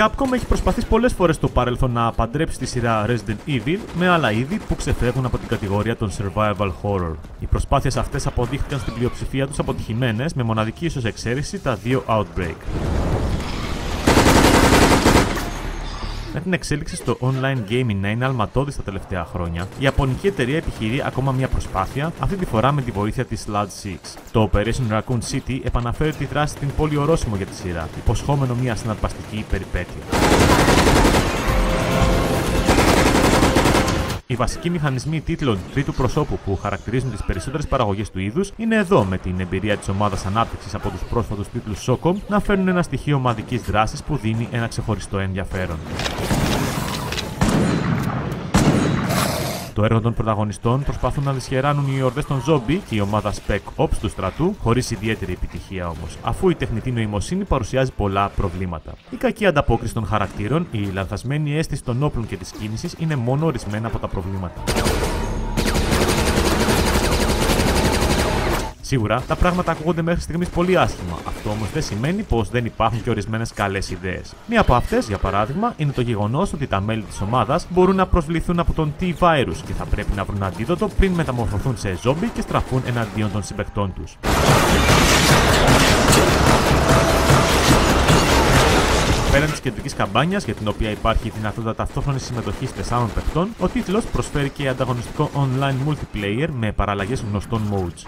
Capcom έχει προσπαθήσει πολλές φορές στο παρελθόν να παντρέψει τη σειρά Resident Evil με άλλα είδη που ξεφεύγουν από την κατηγορία των survival horror. Οι προσπάθειες αυτές αποδείχθηκαν στην πλειοψηφία τους αποτυχημένες, με μοναδική ίσως εξαίρεση τα δύο Outbreak. Με την εξέλιξη στο online gaming να είναι αλματώδης τα τελευταία χρόνια, η Ιαπωνική εταιρεία επιχειρεί ακόμα μια προσπάθεια, αυτή τη φορά με τη βοήθεια της Sludge 6. Το Operation Raccoon City επαναφέρει τη δράση στην πολύ ορόσημο για τη σειρά, υποσχόμενο μια συναρπαστική περιπέτεια. Οι βασικοί μηχανισμοί τίτλων τρίτου προσώπου που χαρακτηρίζουν τις περισσότερες παραγωγές του είδους είναι εδώ με την εμπειρία της ομάδας ανάπτυξης από τους πρόσφατους τίτλους Socom να φέρνουν ένα στοιχείο ομαδικής δράσης που δίνει ένα ξεχωριστό ενδιαφέρον. Το έργο των πρωταγωνιστών προσπαθούν να δυσχεράνουν οι ορδέ των ζόμπι και η ομάδα Spec Ops του στρατού, χωρίς ιδιαίτερη επιτυχία όμως, αφού η τεχνητή νοημοσύνη παρουσιάζει πολλά προβλήματα. Η κακή ανταπόκριση των χαρακτήρων, η λανθασμένη αίσθηση των όπλων και της κίνησης είναι μόνο ορισμένα από τα προβλήματα. Σίγουρα τα πράγματα ακούγονται μέχρι στιγμής πολύ άσχημα. Αυτό όμως δεν σημαίνει πως δεν υπάρχουν και ορισμένες καλές ιδέες. Μία από αυτές, για παράδειγμα, είναι το γεγονός ότι τα μέλη της ομάδας μπορούν να προσβληθούν από τον T-Virus και θα πρέπει να βρουν αντίδοτο πριν μεταμορφωθούν σε ζόμπι και στραφούν εναντίον των συμπεκτών τους. Πέραν της κεντρικής καμπάνιας, για την οποία υπάρχει η δυνατότητα ταυτόχρονης συμμετοχής τεσσάρων παιχτών, ο τίτλος προσφέρει και ανταγωνιστικό online multiplayer με παραλλαγές γνωστών modes.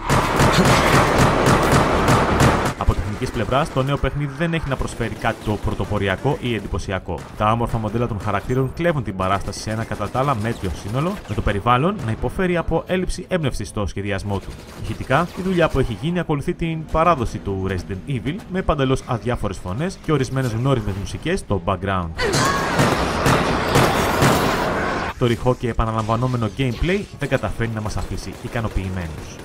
Από τεχνική πλευράς, το νέο παιχνίδι δεν έχει να προσφέρει κάτι το πρωτοποριακό ή εντυπωσιακό. Τα άμορφα μοντέλα των χαρακτήρων κλέβουν την παράσταση σε ένα κατά τα άλλα μέτριο σύνολο, με το περιβάλλον να υποφέρει από έλλειψη έμπνευση στο σχεδιασμό του. Ηχητικά, η δουλειά που έχει γίνει ακολουθεί την παράδοση του Resident Evil με παντελώς αδιάφορες φωνές και ορισμένες γνώριμε μουσικές στο background. Το ρηχό και επαναλαμβανόμενο gameplay δεν καταφέρει να μας αφήσει ικανοποιημένους.